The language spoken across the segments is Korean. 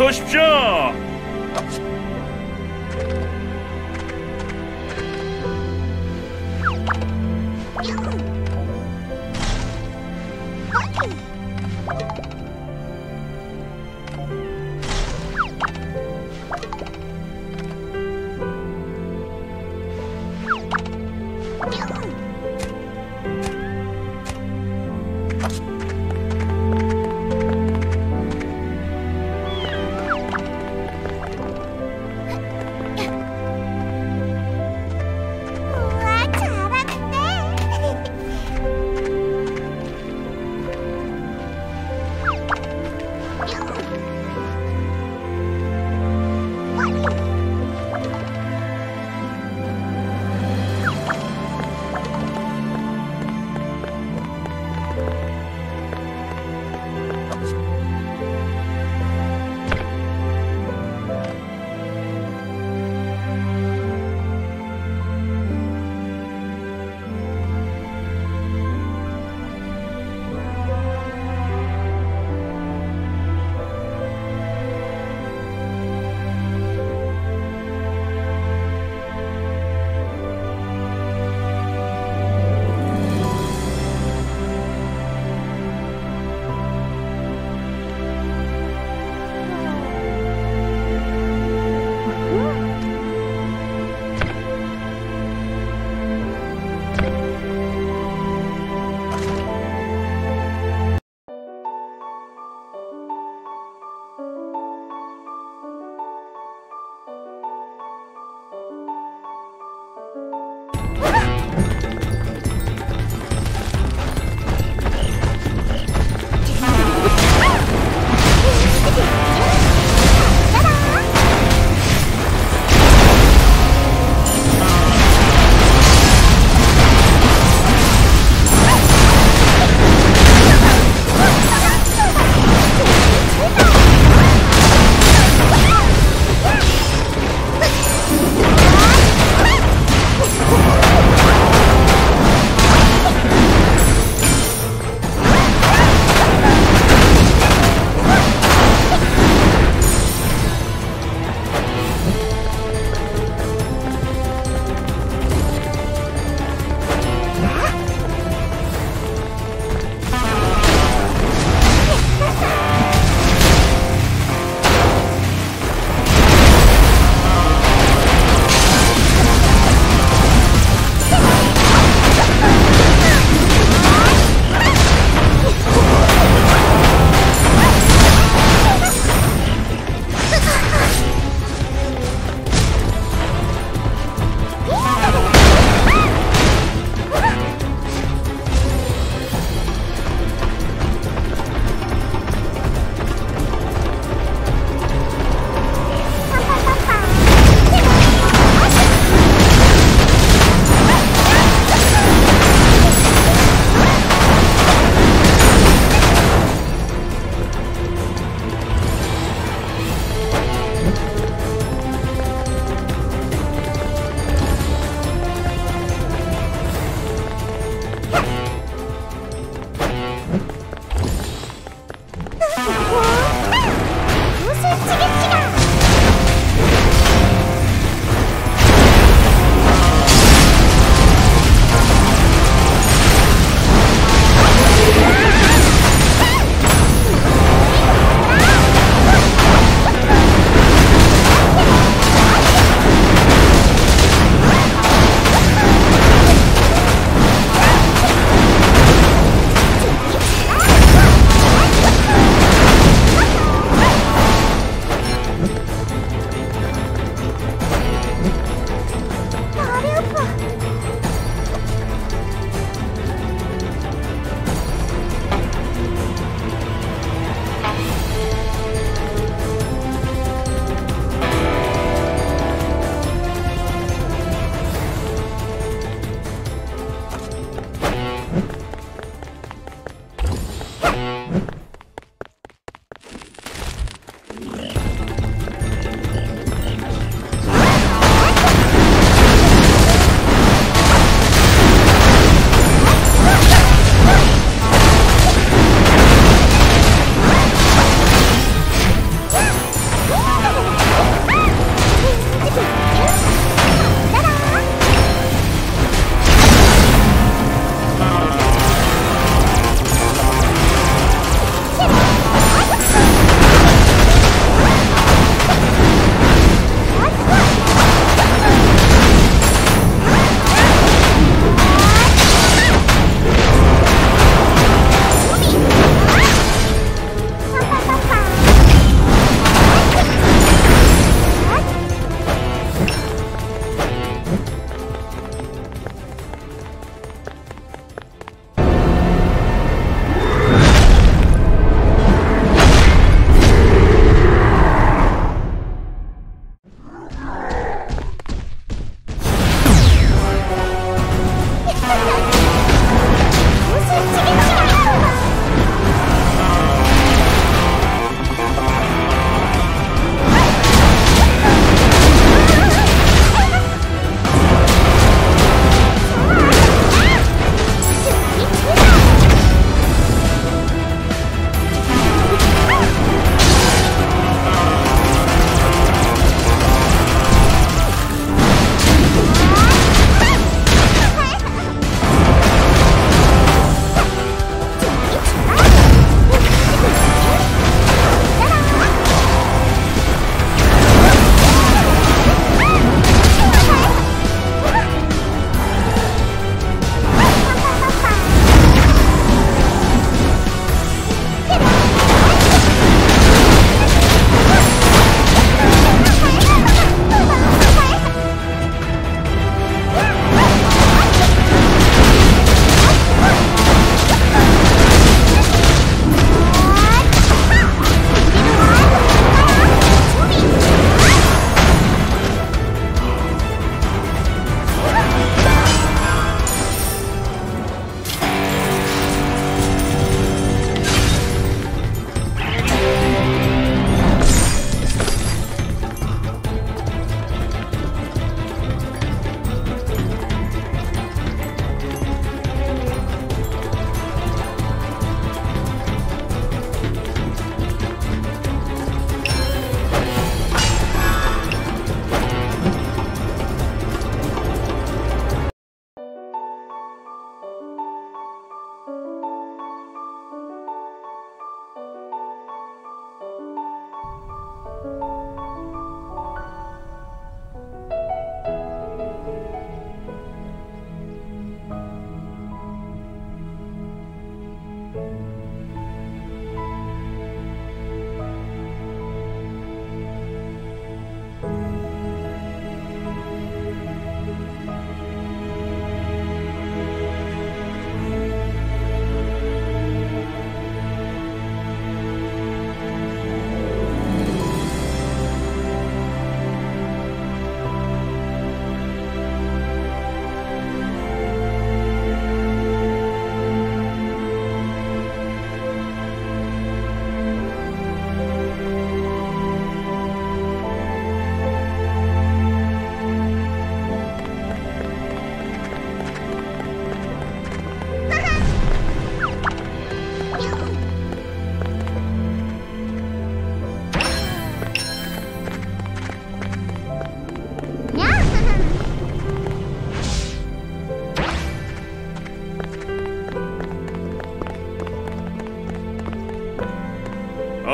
어서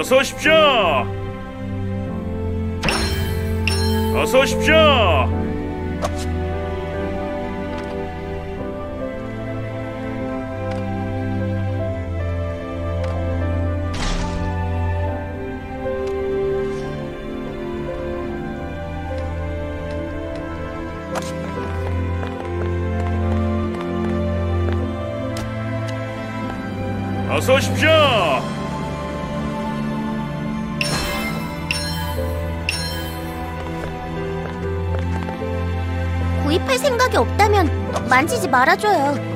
어서 오십시오. 어서 오십시오. 어서 오십시오. 만지지 말아줘요.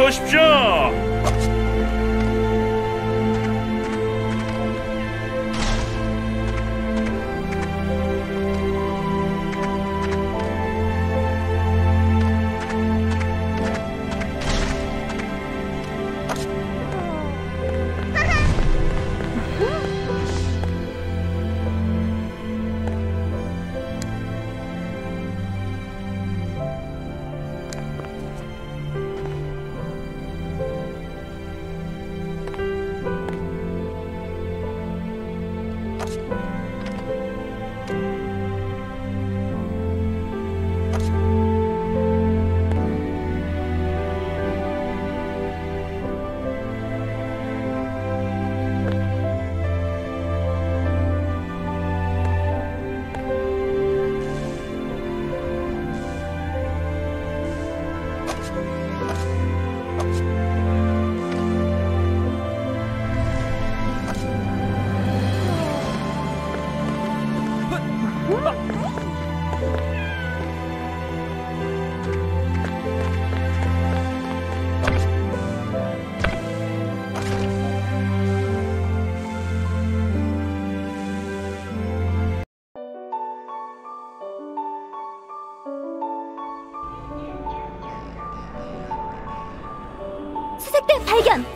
어서 발견!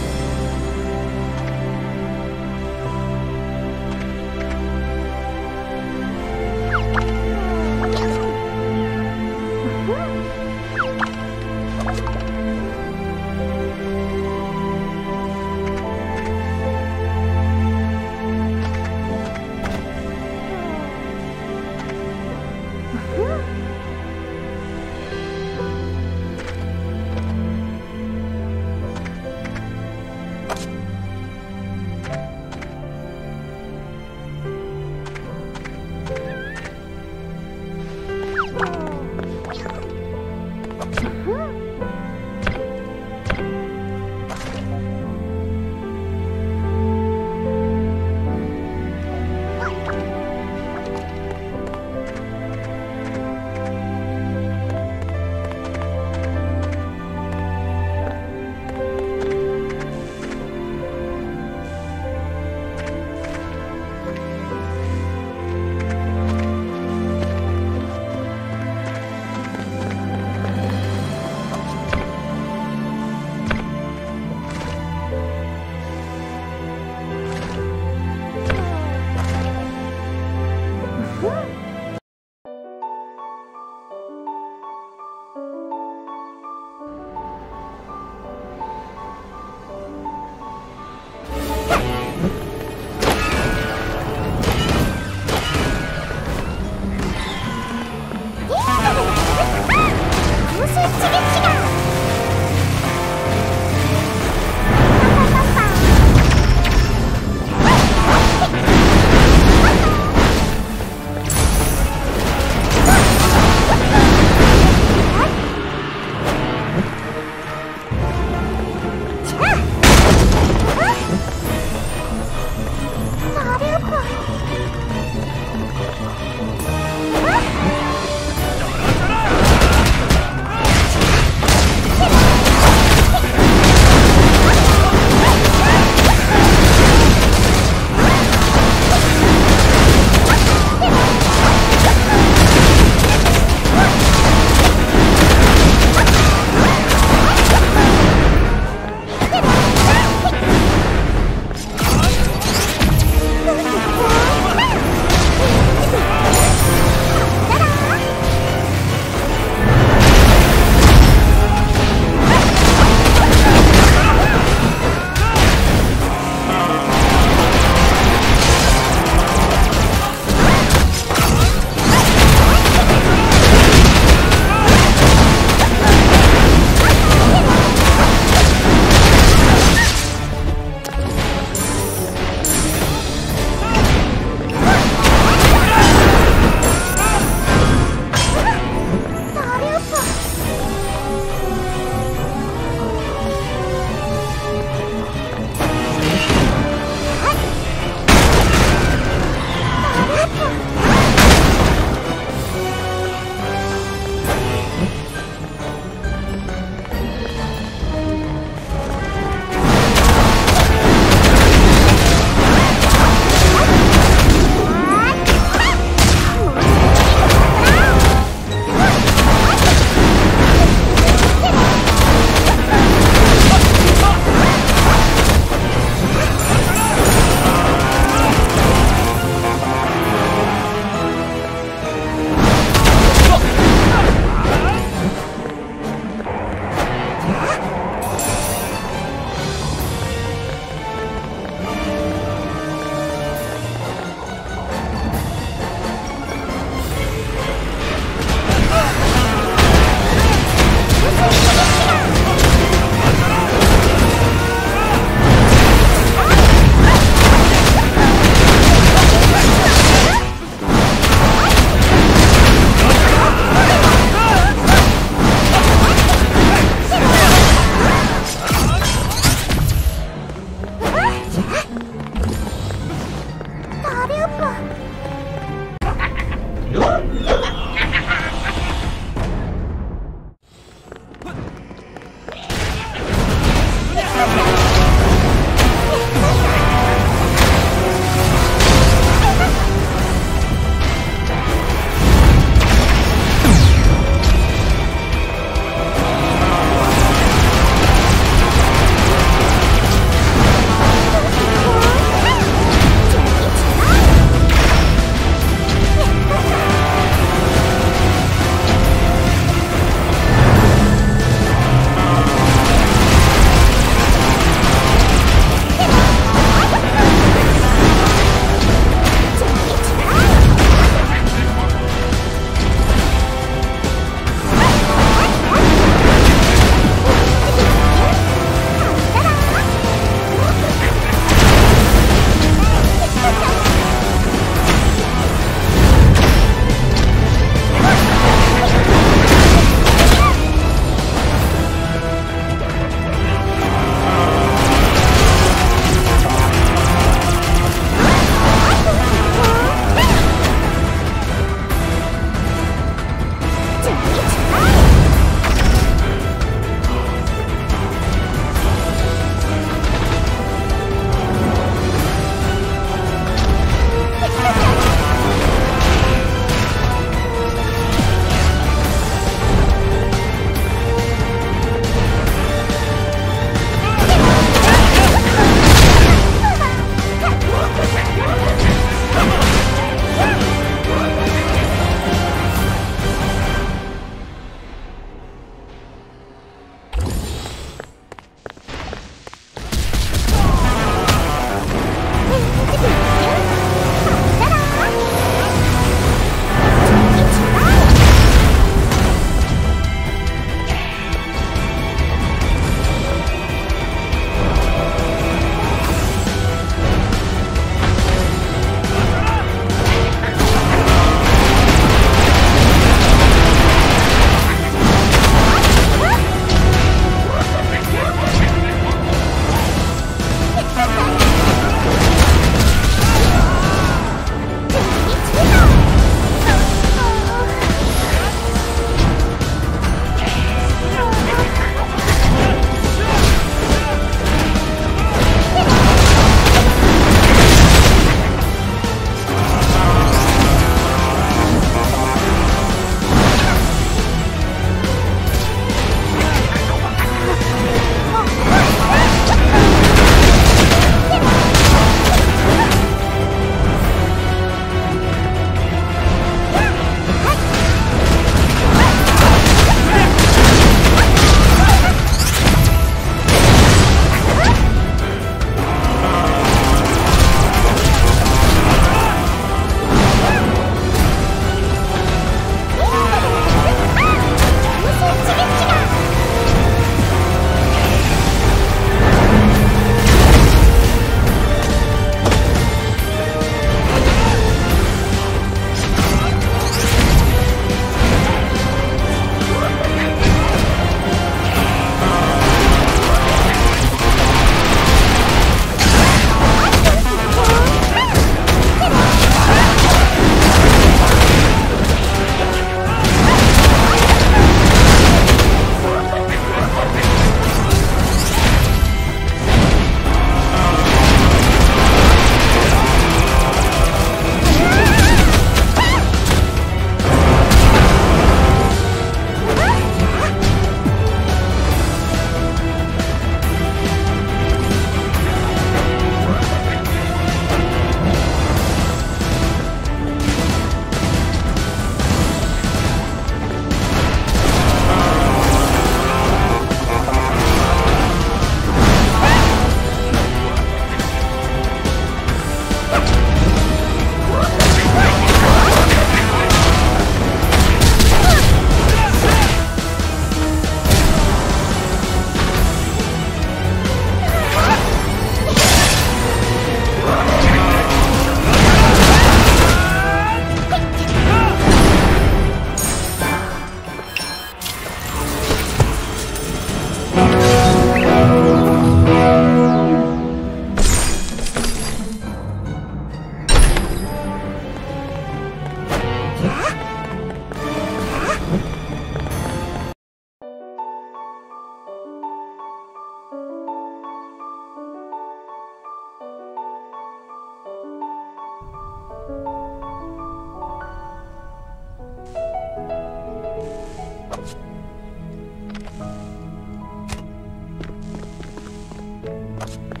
어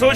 서오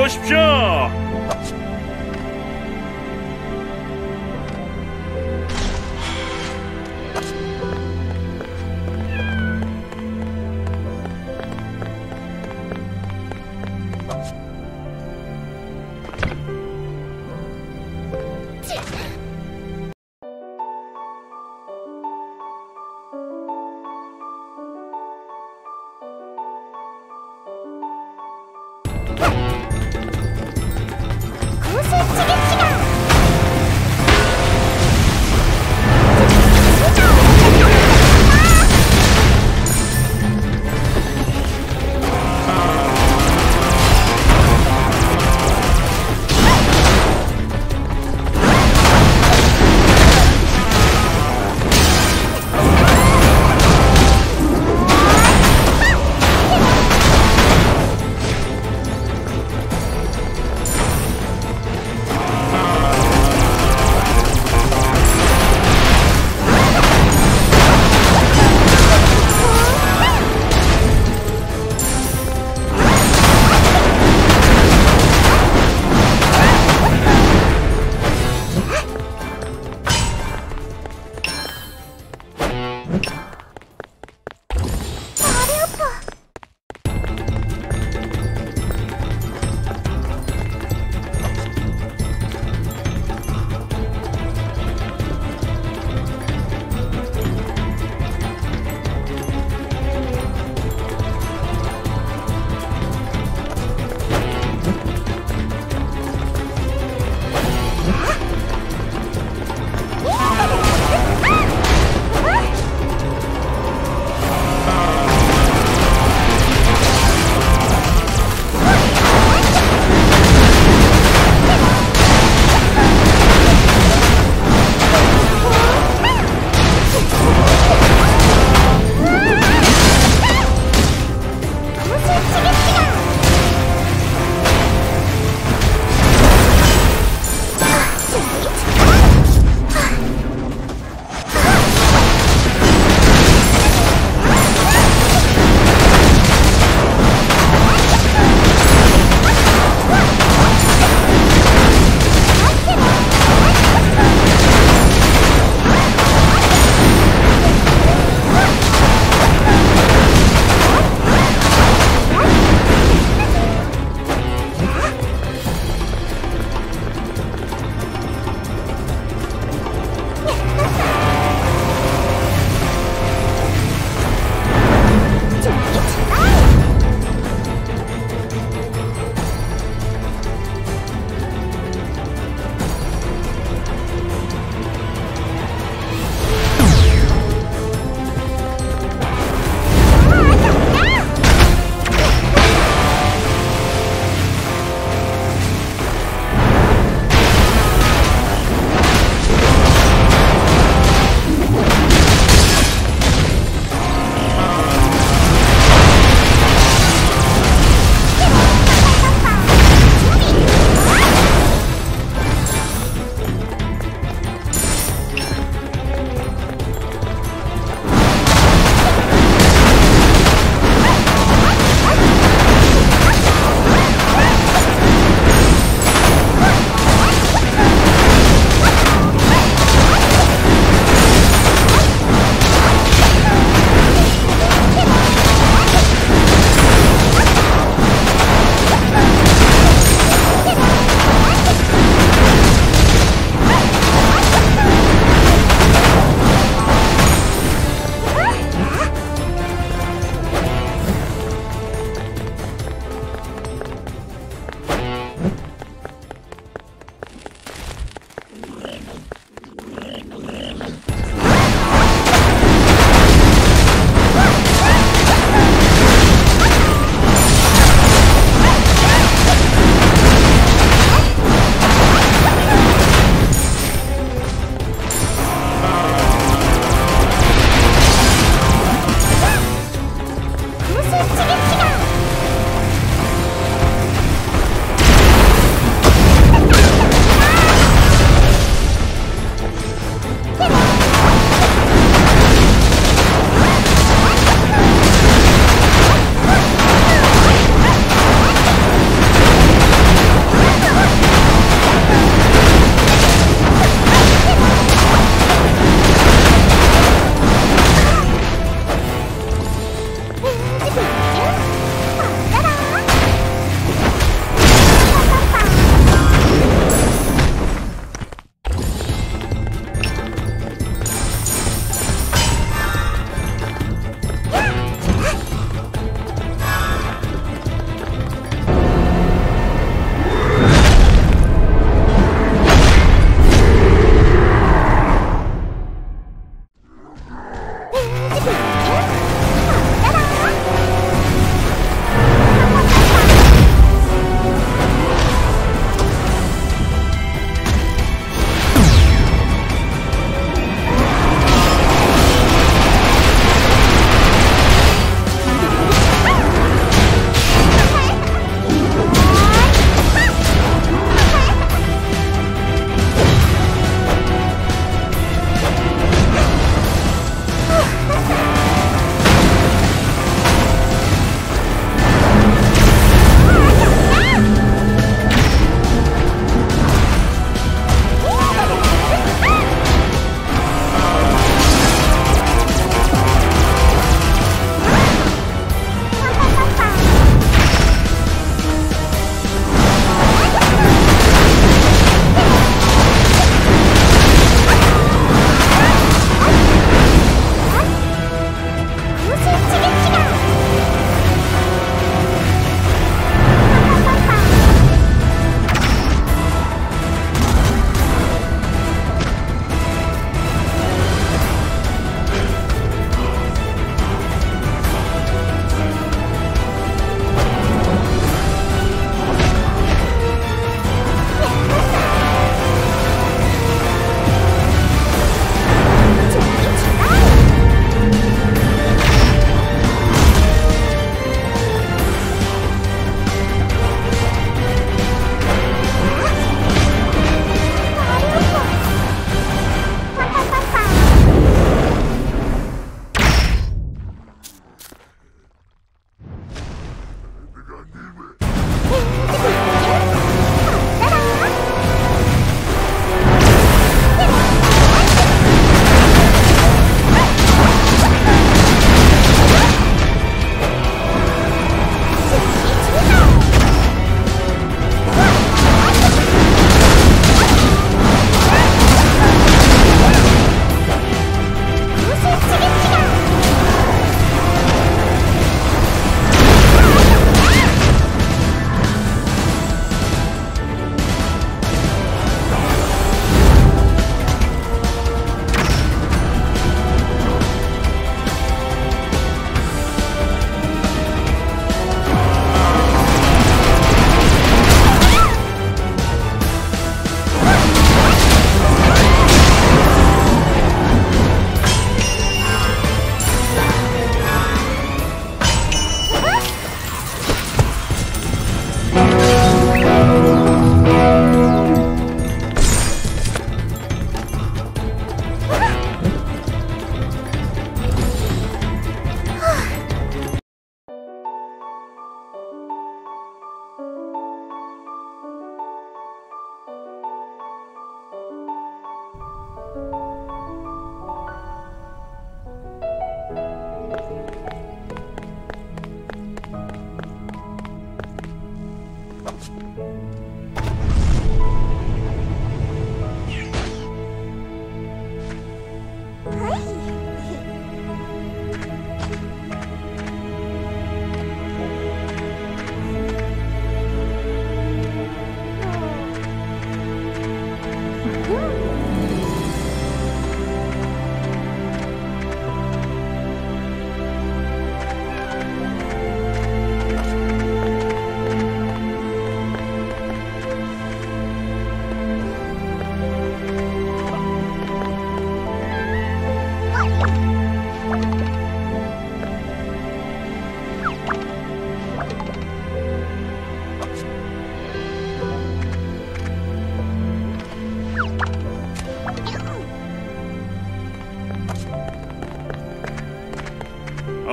어서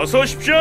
어서 오십시오.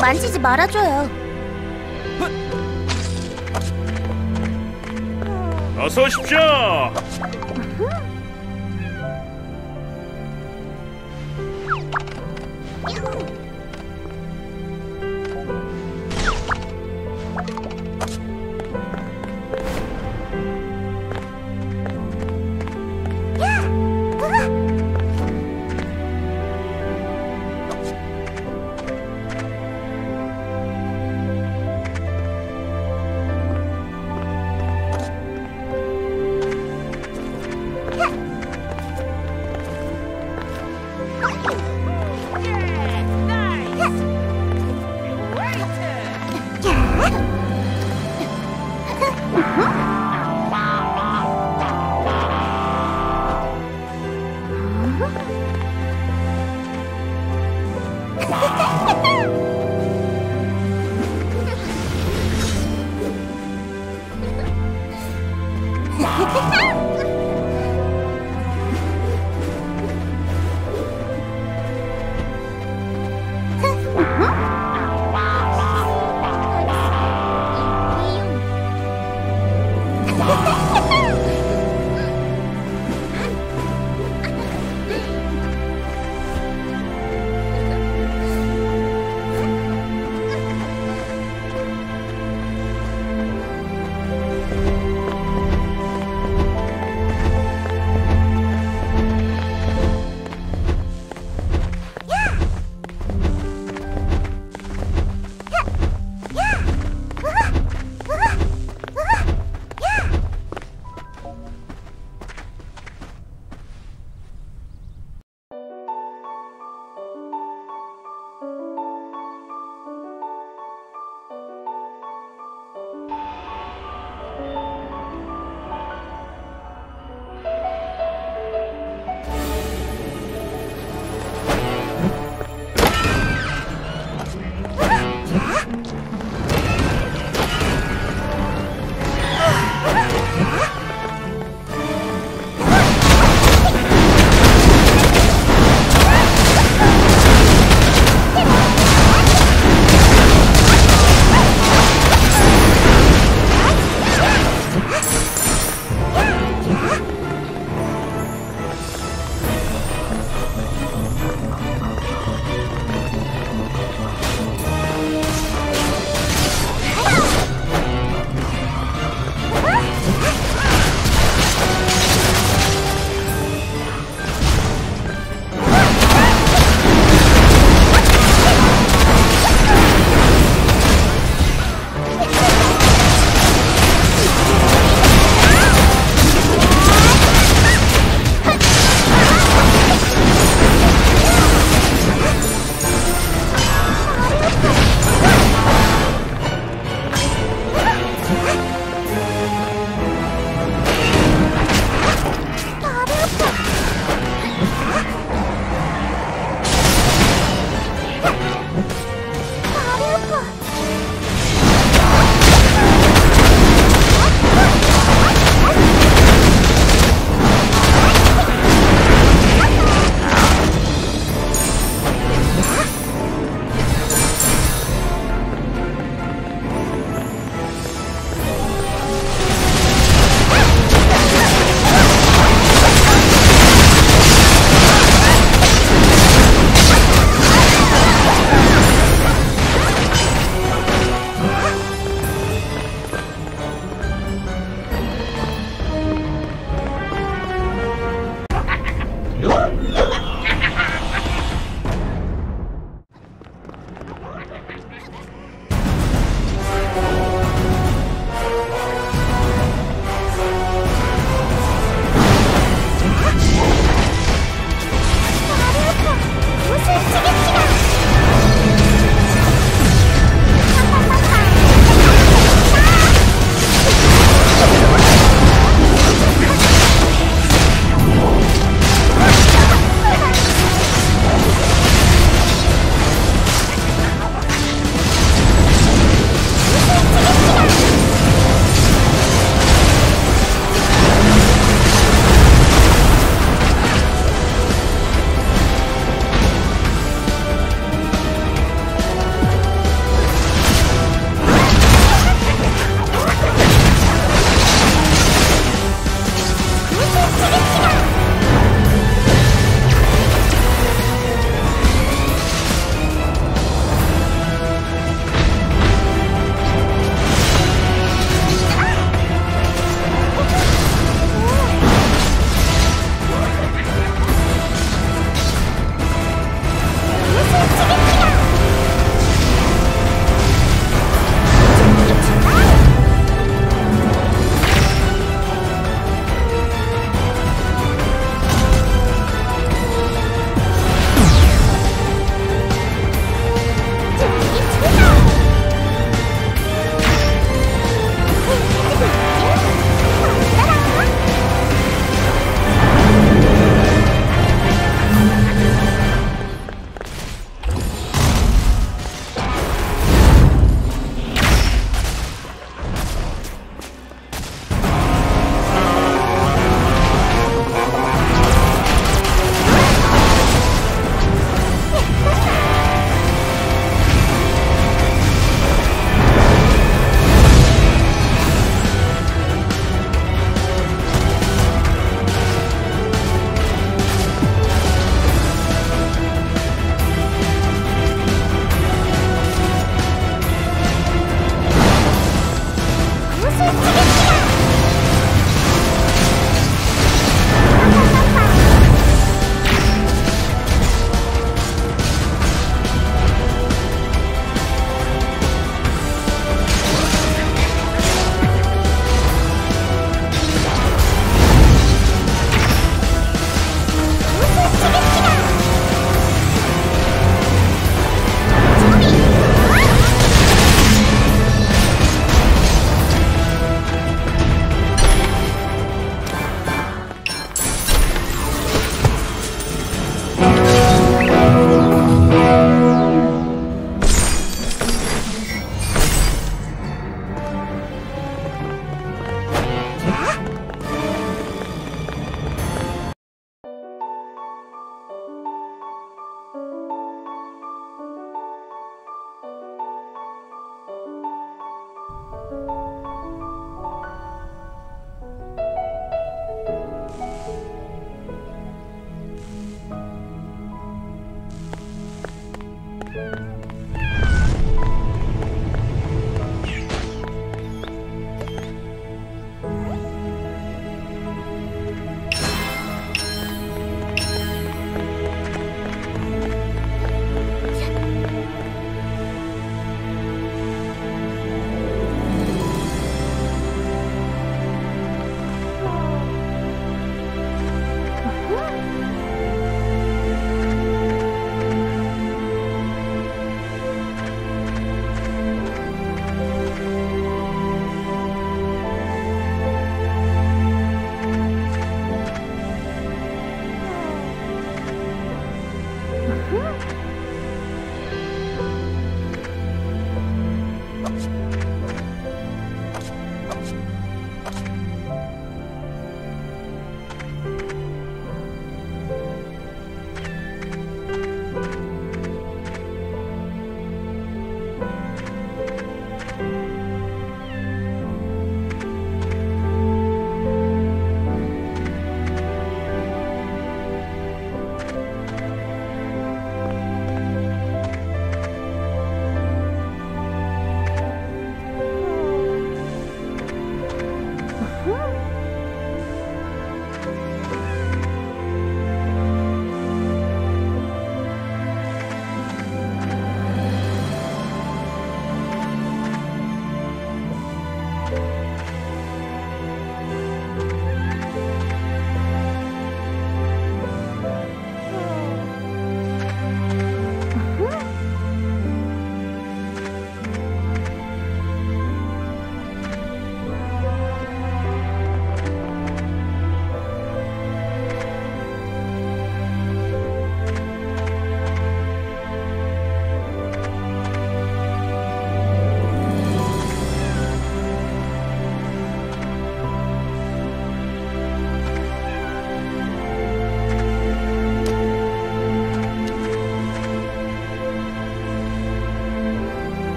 만지지 말아줘요. 어서 오십시오.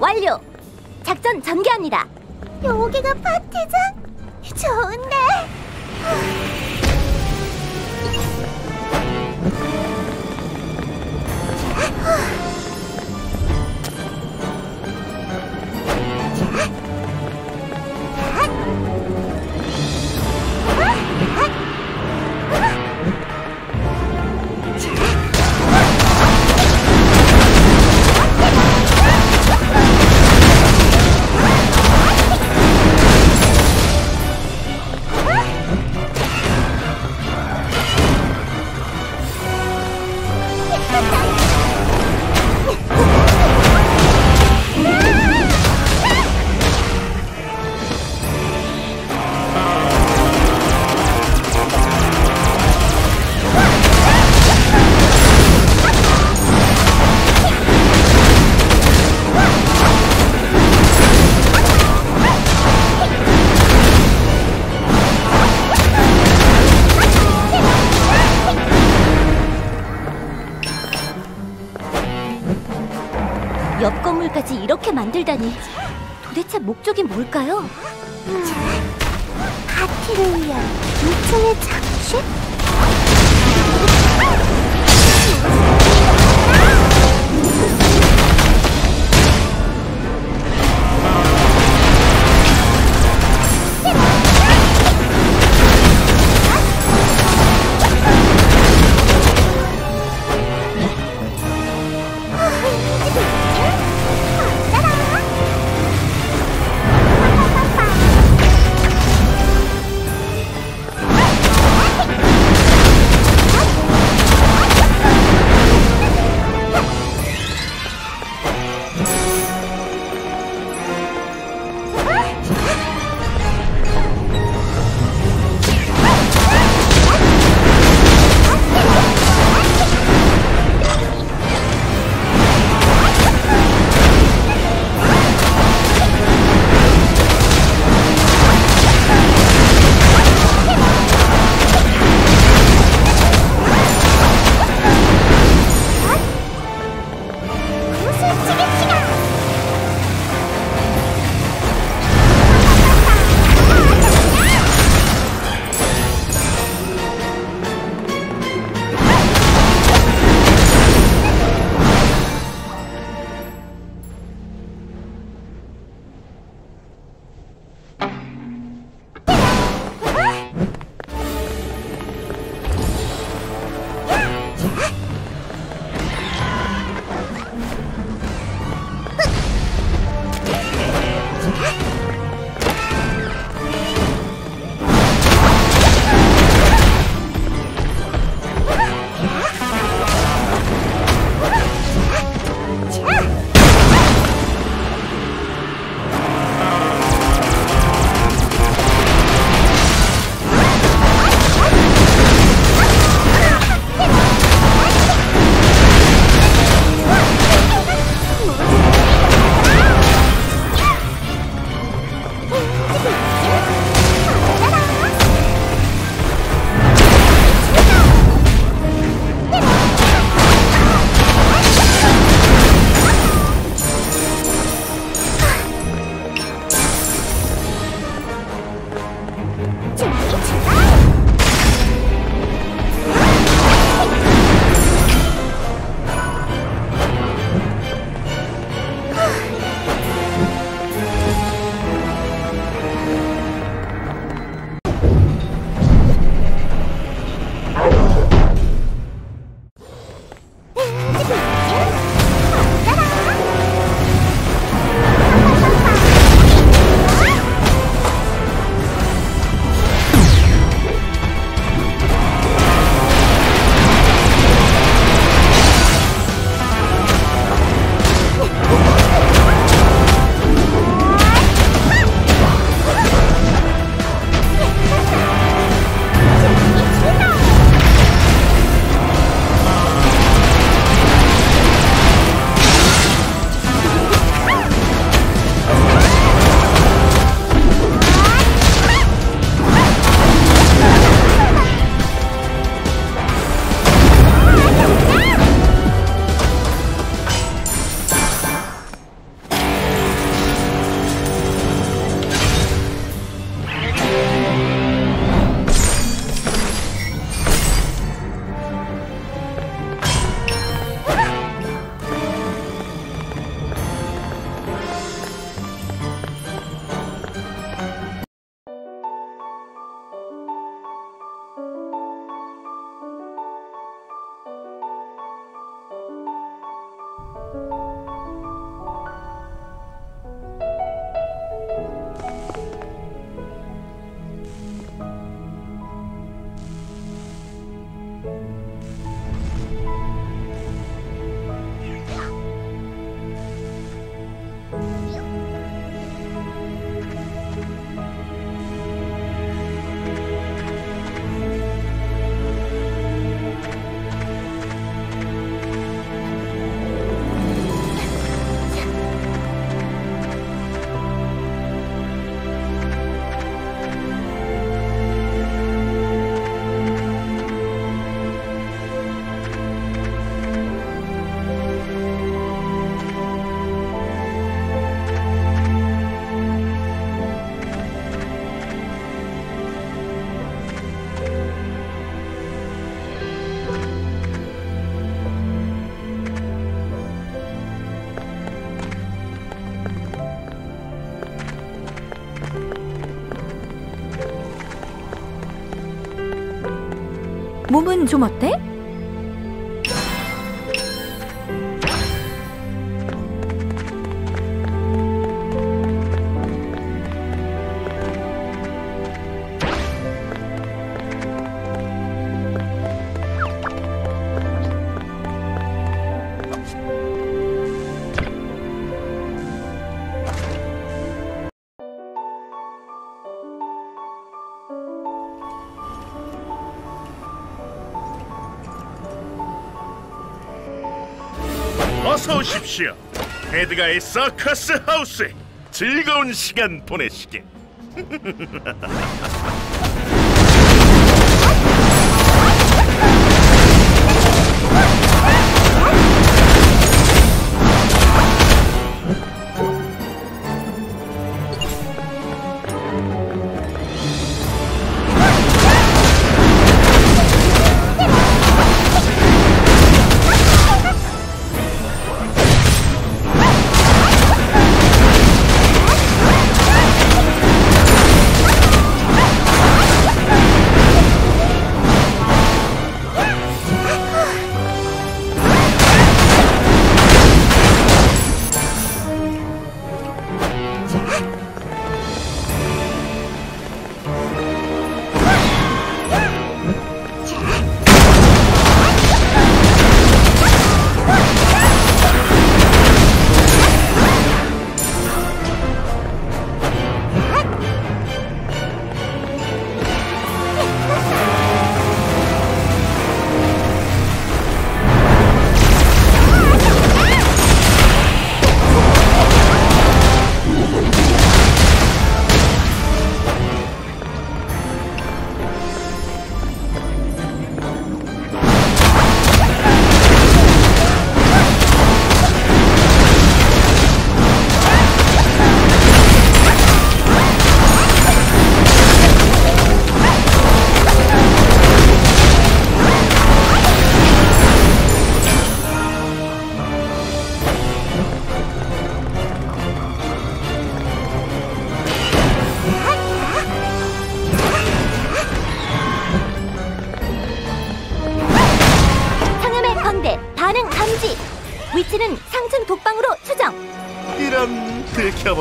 완료. 작전 전개합니다. 여기가 파티장? 옆 건물까지 이렇게 만들다니 도대체 목적이 뭘까요? 파티를 위한 2층의 장식? 몸은 좀 어때? 어서 오십시오. 헤드가의 서커스 하우스에 즐거운 시간 보내시게.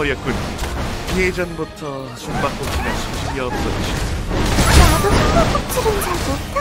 들켜버렸군. 예전부터 숨바꼭질에 소질이 없었지. 나도 숨바꼭질은 잘못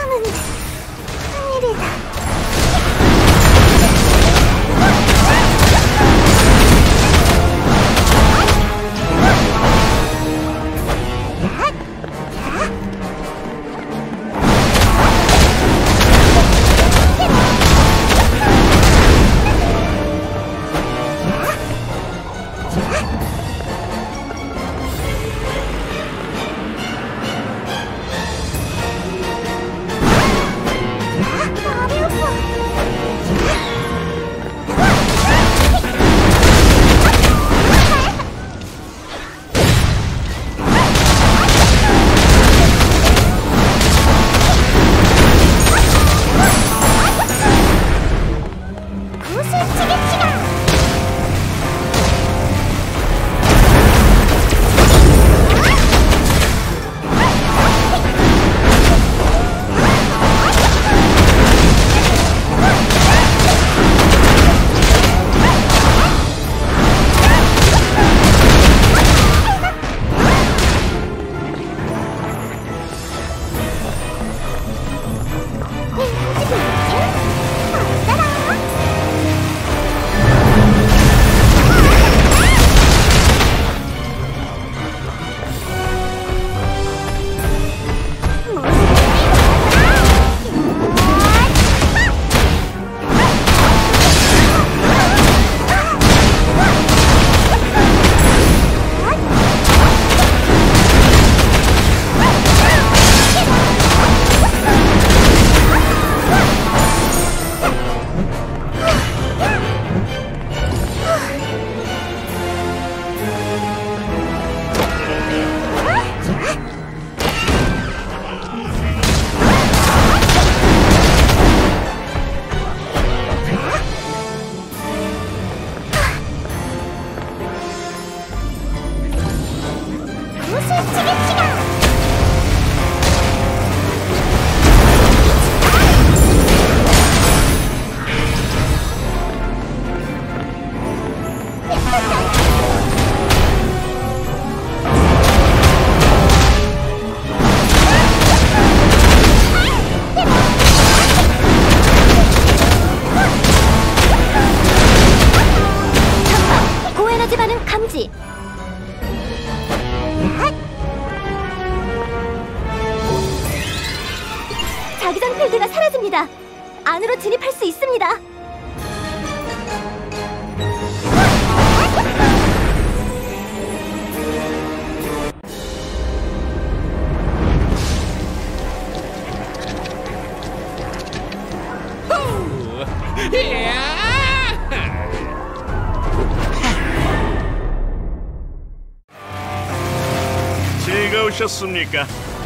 즐거우셨습니까?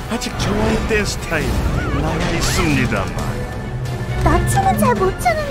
아직 저와의 댄스 타임 남아 있습니다만. 나 춤은 잘 못 추는데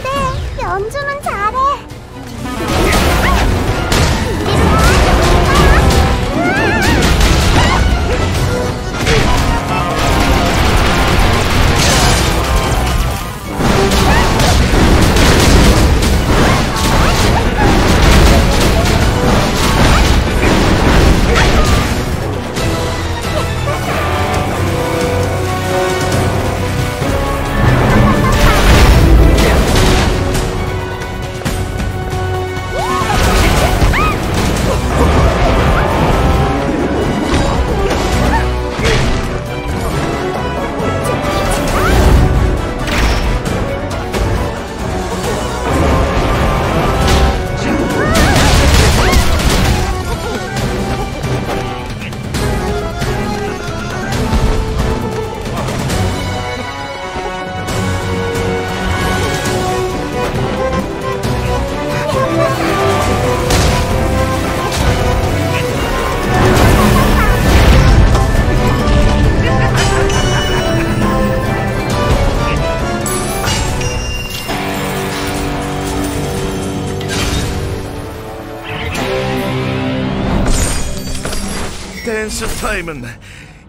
타임은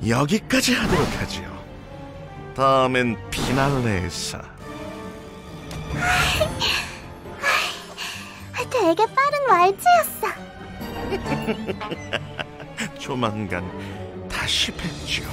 여기까지 하도록 하지요. 다음엔 피날레에서. 되게 빠른 왈츠였어. 조만간 다시 뵙죠.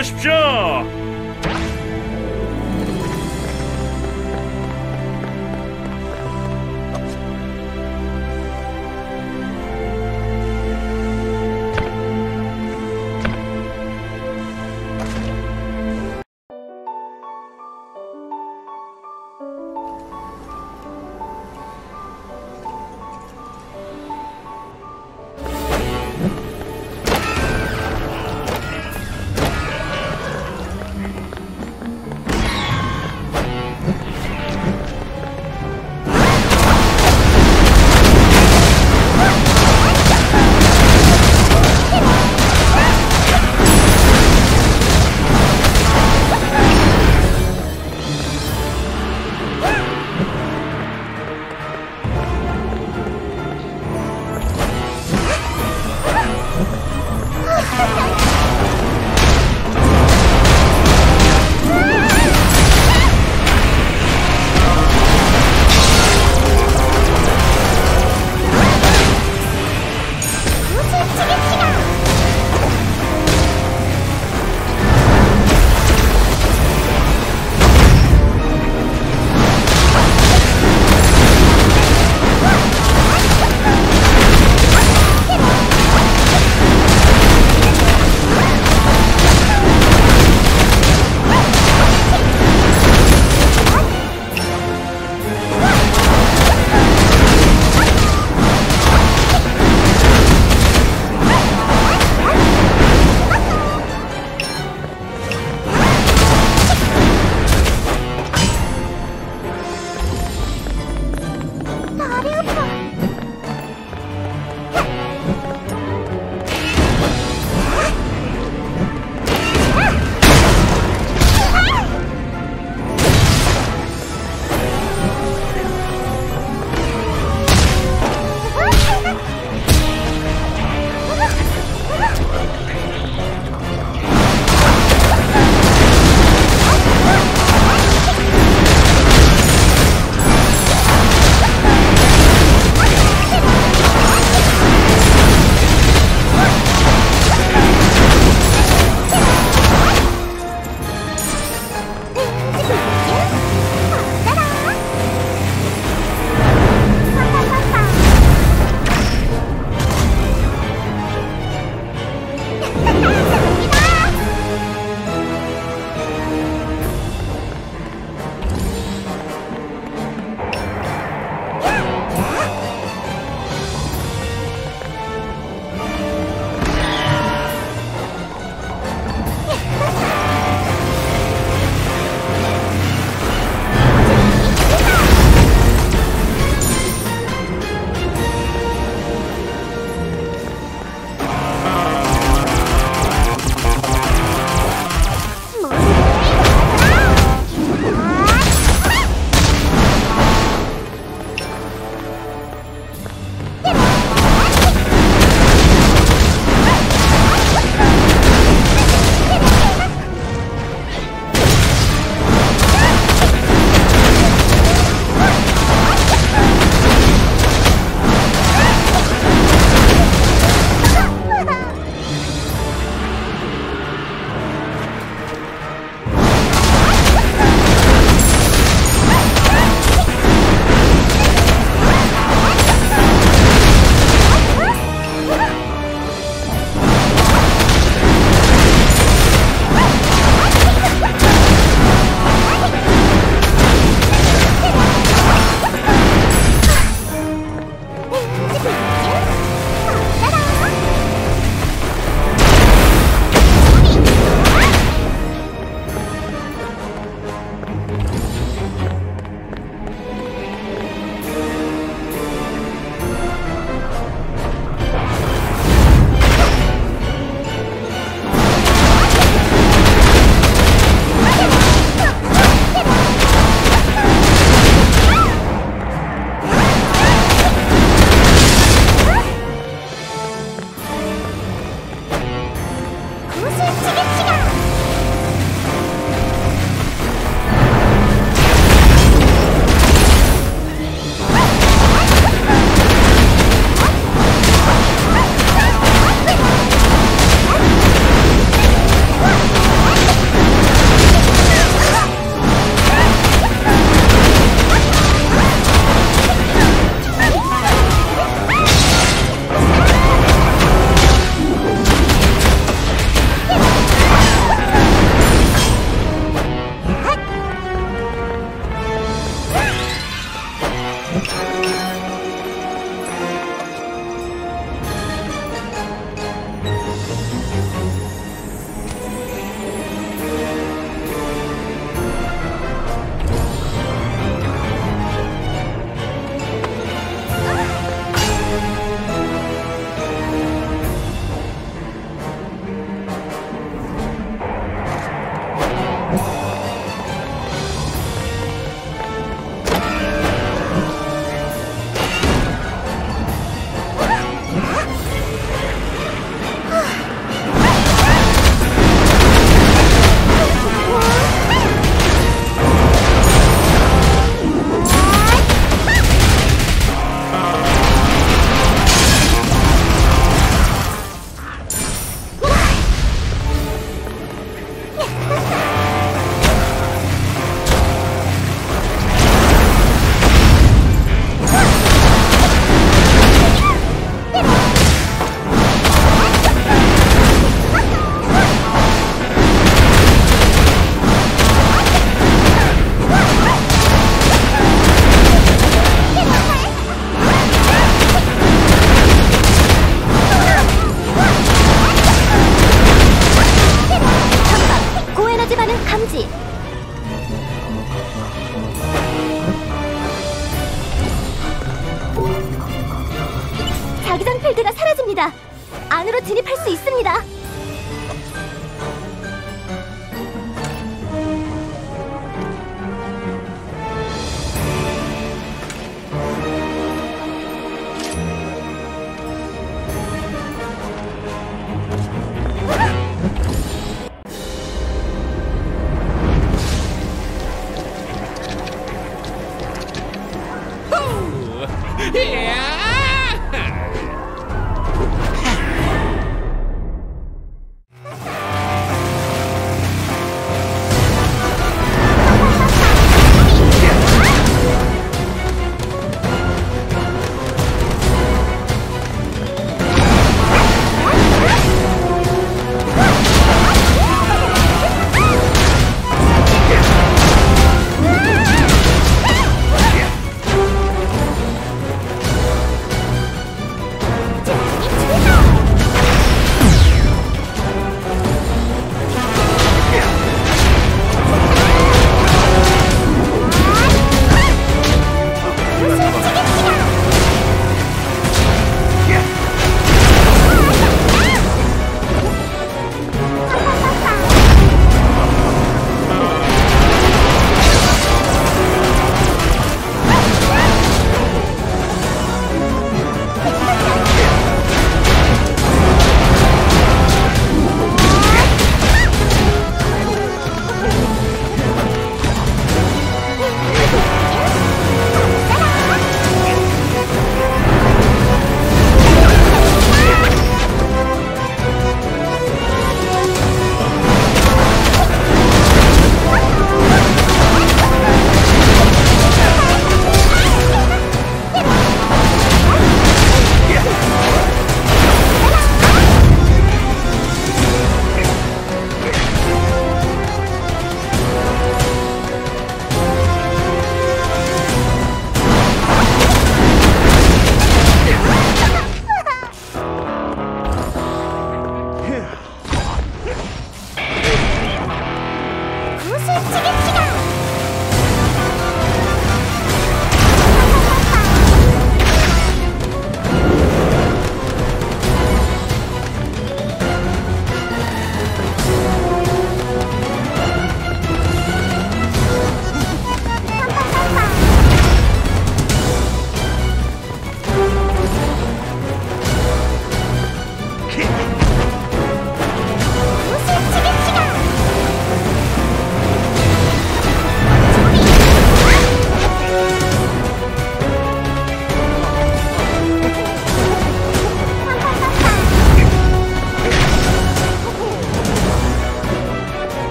어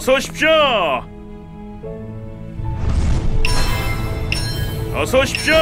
어서 오십시오. 어서 오십시오.